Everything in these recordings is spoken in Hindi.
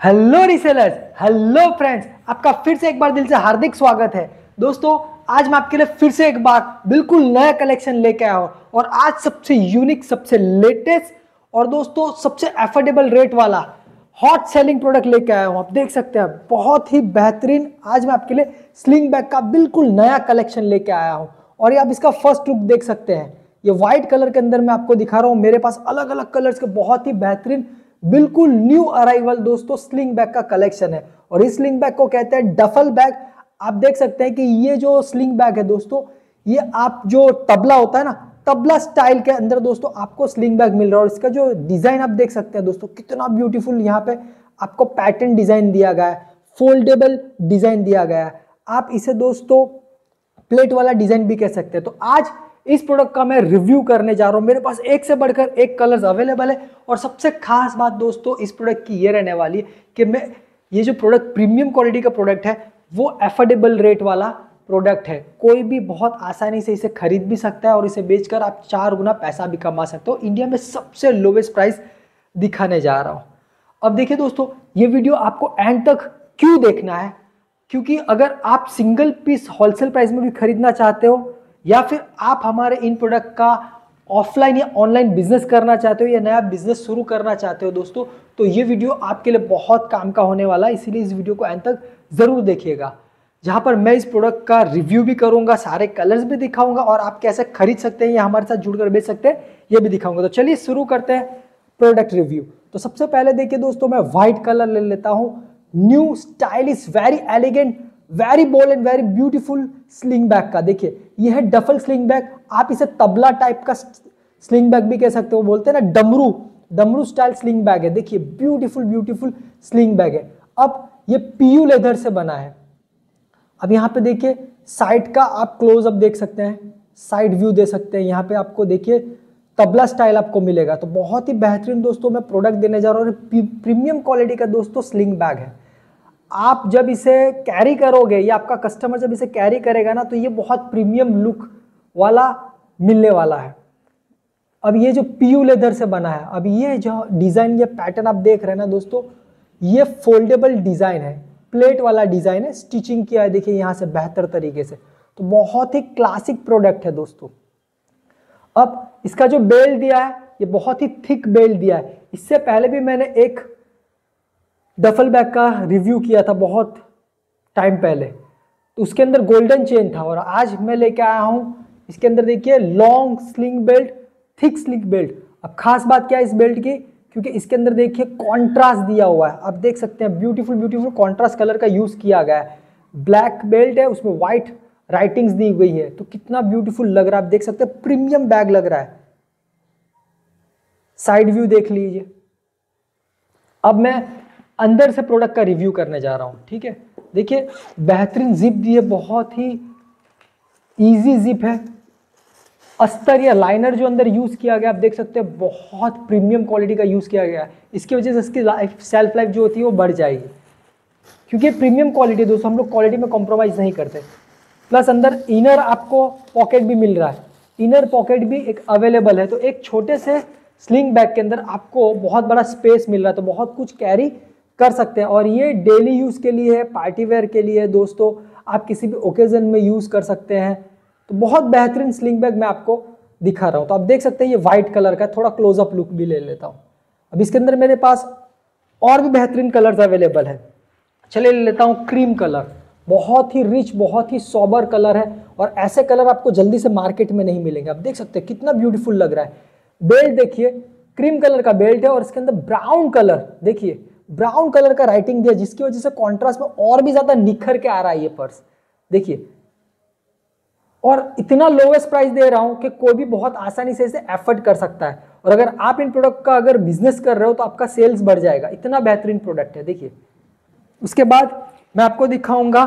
हेलो रिसेलर्स हेलो फ्रेंड्स आपका फिर से एक बार दिल से हार्दिक स्वागत है। दोस्तों, आज मैं आपके लिए फिर से एक बार बिल्कुल नया कलेक्शन लेके आया हूँ और आज सबसे यूनिक सबसे लेटेस्ट और दोस्तों, सबसे एफोर्डेबल रेट वाला हॉट सेलिंग प्रोडक्ट लेके आया हूँ। आप देख सकते हैं, बहुत ही बेहतरीन आज मैं आपके लिए स्लिंग बैग का बिल्कुल नया कलेक्शन लेके आया हूँ। और ये आप इसका फ़र्स्ट लुक देख सकते हैं। ये व्हाइट कलर के अंदर मैं आपको दिखा रहा हूँ। मेरे पास अलग अलग कलर्स के बहुत ही बेहतरीन बिल्कुल न्यू अराइवल दोस्तों स्लिंग बैग का कलेक्शन है। और इस स्लिंग बैग को कहते हैं डफल बैग आप देख सकते हैं कि ये जो स्लिंग बैग है दोस्तों, ये आप जो तबला होता है ना, तबला स्टाइल के अंदर दोस्तों आपको स्लिंग बैग मिल रहा है। और इसका जो डिज़ाइन आप देख सकते हैं दोस्तों, कितना ब्यूटीफुल यहाँ पे आपको पैटर्न डिज़ाइन दिया गया है फोल्डेबल डिज़ाइन दिया गया है। आप इसे दोस्तों प्लेट वाला डिज़ाइन भी कह सकते हैं। तो आज इस प्रोडक्ट का मैं रिव्यू करने जा रहा हूँ। मेरे पास एक से बढ़कर एक कलर्स अवेलेबल है। और सबसे खास बात दोस्तों, इस प्रोडक्ट की ये रहने वाली है कि मैं, ये जो प्रोडक्ट प्रीमियम क्वालिटी का प्रोडक्ट है, वो एफोर्डेबल रेट वाला प्रोडक्ट है। कोई भी बहुत आसानी से इसे खरीद भी सकता है और इसे बेचकर आप चार गुना पैसा भी कमा सकते हो। इंडिया में सबसे लोवेस्ट प्राइस दिखाने जा रहा हूँ। अब देखिए दोस्तों, ये वीडियो आपको एंड तक क्यों देखना है? क्योंकि अगर आप सिंगल पीस होलसेल प्राइस में भी खरीदना चाहते हो या फिर आप हमारे इन प्रोडक्ट का ऑफलाइन या ऑनलाइन बिज़नेस करना चाहते हो या नया बिज़नेस शुरू करना चाहते हो दोस्तों तो ये वीडियो आपके लिए बहुत काम का होने वाला है, इसीलिए इस वीडियो को एंड तक ज़रूर देखिएगा। जहाँ पर मैं इस प्रोडक्ट का रिव्यू भी करूँगा, सारे कलर्स भी दिखाऊँगा और आप कैसे खरीद सकते हैं, या हमारे साथ जुड़कर बेच सकते हैं, ये भी दिखाऊँगा। तो चलिए शुरू करते हैं प्रोडक्ट रिव्यू तो सबसे पहले देखिए दोस्तों, मैं व्हाइट कलर ले लेता हूँ। New stylish very elegant very bold and very beautiful sling bag का। देखिए ये है डफल स्लिंग बैग। आप इसे तबला टाइप का स्लिंग बैग भी कह सकते हो। बोलते हैं ना, डमरू। डमरू स्टाइल स्लिंग बैग है। देखिए ब्यूटीफुल ब्यूटीफुल स्लिंग बैग है। अब ये पीयू लेदर से बना है। अब यहाँ पे देखिए साइड का आप क्लोज अप देख सकते हैं। साइड व्यू दे सकते हैं। यहाँ पे आपको देखिए, तबला स्टाइल आपको मिलेगा। तो बहुत ही बेहतरीन दोस्तों, मैं प्रोडक्ट देने जा रहा हूँ प्रीमियम क्वालिटी का दोस्तों, स्लिंग बैग है। आप जब इसे कैरी करोगे, या आपका कस्टमर जब इसे कैरी करेगा ना तो ये बहुत प्रीमियम लुक वाला मिलने वाला है। अब ये जो पीयू लेदर से बना है, अब ये जो डिज़ाइन ये पैटर्न आप देख रहे हैं ना दोस्तों, ये फोल्डेबल डिज़ाइन है। प्लेट वाला डिज़ाइन है स्टिचिंग किया है, देखिए यहाँ से बेहतर तरीके से। तो बहुत ही क्लासिक प्रोडक्ट है दोस्तों। अब इसका जो बेल्ट दिया है, ये बहुत ही थिक बेल्ट दिया है। इससे पहले भी मैंने एक डफल बैग का रिव्यू किया था बहुत टाइम पहले। तो उसके अंदर गोल्डन चेन था और आज मैं लेके आया हूँ। इसके अंदर देखिए long sling belt thick sling belt अब खास बात क्या है इस बेल्ट की? क्योंकि इसके अंदर देखिए कॉन्ट्रास्ट दिया हुआ है। आप देख सकते हैं ब्यूटीफुल ब्यूटीफुल कॉन्ट्रास्ट कलर का यूज़ किया गया है। ब्लैक बेल्ट है, उसमें व्हाइट राइटिंग्स दी गई है। तो कितना ब्यूटीफुल लग रहा है, आप देख सकते हैं प्रीमियम बैग लग रहा है। साइड व्यू देख लीजिए। अब मैं अंदर से प्रोडक्ट का रिव्यू करने जा रहा हूँ, ठीक है? देखिए, बेहतरीन जिप दी है, बहुत ही इजी जिप है। अस्तर या लाइनर जो अंदर यूज़ किया गया, आप देख सकते हैं, बहुत प्रीमियम क्वालिटी का यूज़ किया गया है। इसकी वजह से इसकी लाइफ सेल्फ लाइफ जो होती है, वो बढ़ जाएगी। क्योंकि प्रीमियम क्वालिटी दोस्तों, हम लोग क्वालिटी में कॉम्प्रोमाइज़ नहीं करते। प्लस अंदर इनर आपको पॉकेट भी मिल रहा है। इनर पॉकेट भी एक अवेलेबल है तो एक छोटे से स्लिंग बैग के अंदर आपको बहुत बड़ा स्पेस मिल रहा है तो बहुत कुछ कैरी कर सकते हैं। और ये डेली यूज़ के लिए है पार्टी वेयर के लिए है दोस्तों। आप किसी भी ओकेज़न में यूज़ कर सकते हैं। तो बहुत बेहतरीन स्लिंग बैग मैं आपको दिखा रहा हूँ। तो आप देख सकते हैं ये वाइट कलर का थोड़ा क्लोजअप लुक भी ले लेता हूँ। अब इसके अंदर मेरे पास और भी बेहतरीन कलर्स अवेलेबल है। चले ले लेता हूँ क्रीम कलर बहुत ही रिच बहुत ही सॉबर कलर है और ऐसे कलर आपको जल्दी से मार्केट में नहीं मिलेंगे। आप देख सकते हैं कितना ब्यूटीफुल लग रहा है। बेल्ट देखिए क्रीम कलर का बेल्ट है और इसके अंदर ब्राउन कलर देखिए ब्राउन कलर का राइटिंग दिया, जिसकी वजह से कॉन्ट्रास्ट में और भी ज़्यादा निखर के आ रहा है ये पर्स देखिए, और इतना लोवेस्ट प्राइस दे रहा हूँ कि कोई भी बहुत आसानी से इसे एफर्ट कर सकता है। और अगर आप इन प्रोडक्ट का अगर बिज़नेस कर रहे हो तो आपका सेल्स बढ़ जाएगा। इतना बेहतरीन प्रोडक्ट है, देखिए। उसके बाद मैं आपको दिखाऊँगा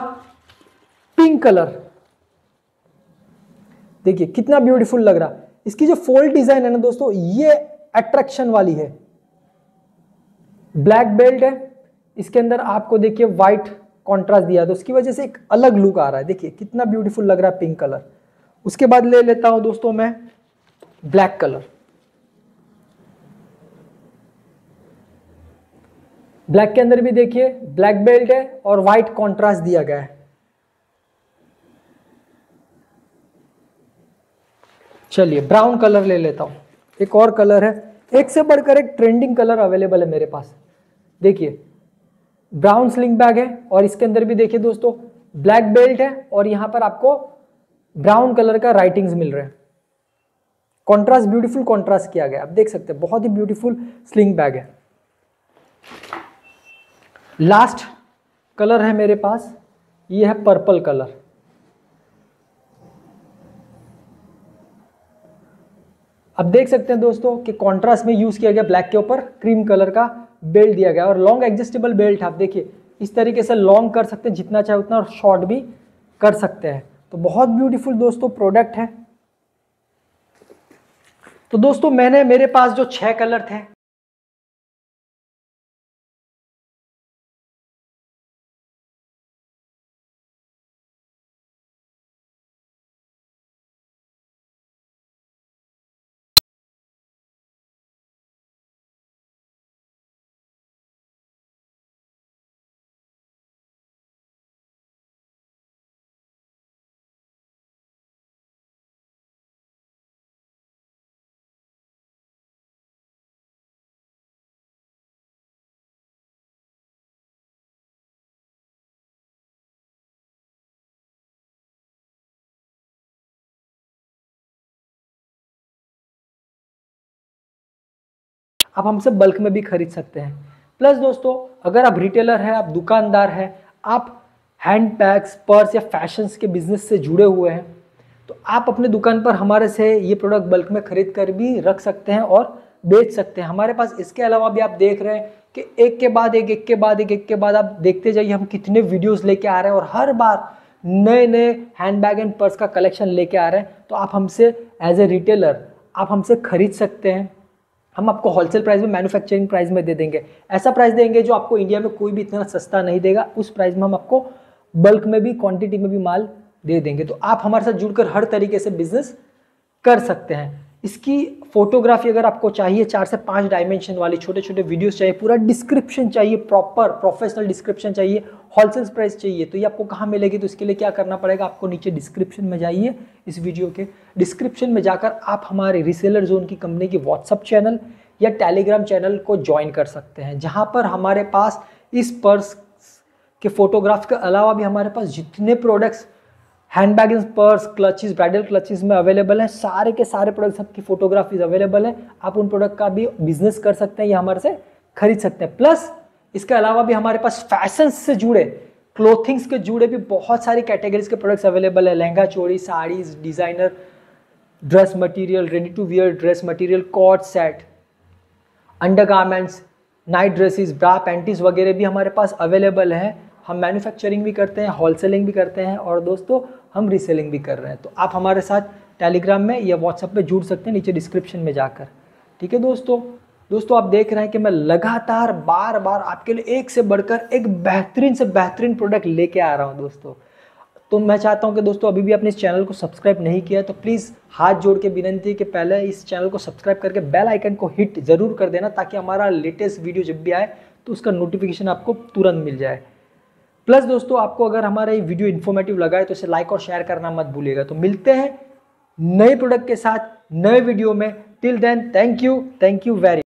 पिंक कलर देखिए, कितना ब्यूटीफुल लग रहा। इसकी जो फोल्ड डिज़ाइन है ना दोस्तों, ये अट्रैक्शन वाली है। ब्लैक बेल्ट है, इसके अंदर आपको देखिए व्हाइट कॉन्ट्रास्ट दिया तो उसकी वजह से एक अलग लुक आ रहा है। देखिए, कितना ब्यूटीफुल लग रहा है पिंक कलर उसके बाद ले लेता हूँ दोस्तों मैं ब्लैक कलर ब्लैक के अंदर भी देखिए ब्लैक बेल्ट है और व्हाइट कॉन्ट्रास्ट दिया गया है। चलिए ब्राउन कलर ले लेता हूँ। एक और कलर है, एक से बढ़कर एक ट्रेंडिंग कलर अवेलेबल है मेरे पास। देखिए ब्राउन स्लिंग बैग है और इसके अंदर भी देखिए दोस्तों ब्लैक बेल्ट है और यहाँ पर आपको ब्राउन कलर का राइटिंग्स मिल रहे हैं। कॉन्ट्रास्ट ब्यूटीफुल कॉन्ट्रास्ट किया गया। आप देख सकते हैं, बहुत ही ब्यूटीफुल स्लिंग बैग है। लास्ट कलर है मेरे पास, ये है पर्पल कलर अब देख सकते हैं दोस्तों कि कॉन्ट्रास्ट में यूज़ किया गया ब्लैक के ऊपर क्रीम कलर का। बेल्ट दिया गया और लॉन्ग एडजस्टेबल बेल्ट आप देखिए, इस तरीके से लॉन्ग कर सकते हैं, जितना चाहे उतना, और शॉर्ट भी कर सकते हैं। तो बहुत ब्यूटीफुल दोस्तों प्रोडक्ट है। तो दोस्तों, मैंने मेरे पास जो छह कलर थे आप हमसे बल्क में भी खरीद सकते हैं। प्लस दोस्तों, अगर आप रिटेलर हैं, आप दुकानदार हैं, आप हैंड बैग्स पर्स या फैशंस के बिज़नेस से जुड़े हुए हैं तो आप अपने दुकान पर हमारे से ये प्रोडक्ट बल्क में खरीद कर भी रख सकते हैं और बेच सकते हैं। हमारे पास इसके अलावा भी आप देख रहे हैं कि एक के बाद एक एक के बाद एक एक के बाद आप देखते जाइए हम कितने वीडियोस लेके आ रहे हैं और हर बार नए नए हैंड बैग एंड पर्स का कलेक्शन लेके आ रहे हैं। तो आप हमसे एज ए रिटेलर आप हमसे खरीद सकते हैं। हम आपको होलसेल प्राइस में मैन्युफैक्चरिंग प्राइस में दे देंगे। ऐसा प्राइस देंगे जो आपको इंडिया में कोई भी इतना सस्ता नहीं देगा। उस प्राइस में हम आपको बल्क में भी क्वांटिटी में भी माल दे देंगे। तो आप हमारे साथ जुड़कर हर तरीके से बिज़नेस कर सकते हैं। इसकी फोटोग्राफी अगर आपको चाहिए, चार से पाँच डायमेंशन वाली छोटे छोटे वीडियोस चाहिए, पूरा डिस्क्रिप्शन चाहिए प्रॉपर प्रोफेशनल डिस्क्रिप्शन चाहिए होलसेल प्राइस चाहिए तो ये आपको कहाँ मिलेगी? तो इसके लिए क्या करना पड़ेगा? आपको नीचे डिस्क्रिप्शन में जाइए इस वीडियो के। डिस्क्रिप्शन में जाकर आप हमारे रिसेलर जोन की कंपनी की व्हाट्सअप चैनल या टेलीग्राम चैनल को ज्वाइन कर सकते हैं, जहाँ पर हमारे पास इस पर्स के फोटोग्राफ के अलावा भी हमारे पास जितने products hand bag purse clutches, bridal clutches में अवेलेबल है। सारे के सारे प्रोडक्ट्स आपकी फोटोग्राफीज अवेलेबल है। आप उन प्रोडक्ट का भी बिज़नेस कर सकते हैं या हमारे से खरीद सकते हैं। प्लस इसके अलावा भी हमारे पास फ़ैशन से जुड़े क्लोथिंग्स के जुड़े भी बहुत सारी कैटेगरीज के प्रोडक्ट्स अवेलेबल है। Lehenga, choli, saris designer dress material ready to wear dress material cot set undergarments night dresses bra panties वगैरह भी हमारे पास अवेलेबल है। हम मैन्युफैक्चरिंग भी करते हैं होलसेलिंग भी करते हैं और दोस्तों, हम रीसेलिंग भी कर रहे हैं। तो आप हमारे साथ टेलीग्राम में या व्हाट्सएप पे जुड़ सकते हैं, नीचे डिस्क्रिप्शन में जाकर। ठीक है दोस्तों? दोस्तों, आप देख रहे हैं कि मैं लगातार बार बार आपके लिए एक से बढ़कर एक बेहतरीन से बेहतरीन प्रोडक्ट लेके आ रहा हूँ दोस्तों। तो मैं चाहता हूँ कि दोस्तों, अभी भी आपने इस चैनल को सब्सक्राइब नहीं किया तो प्लीज़ हाथ जोड़ के विनंती है कि पहले इस चैनल को सब्सक्राइब करके बेल आइकन को हिट ज़रूर कर देना, ताकि हमारा लेटेस्ट वीडियो जब भी आए तो उसका नोटिफिकेशन आपको तुरंत मिल जाए। प्लस दोस्तों, आपको अगर हमारा ये वीडियो इन्फॉर्मेटिव लगा है तो इसे लाइक और शेयर करना मत भूलिएगा। तो मिलते हैं नए प्रोडक्ट के साथ, नए वीडियो में। Till then thank you thank you very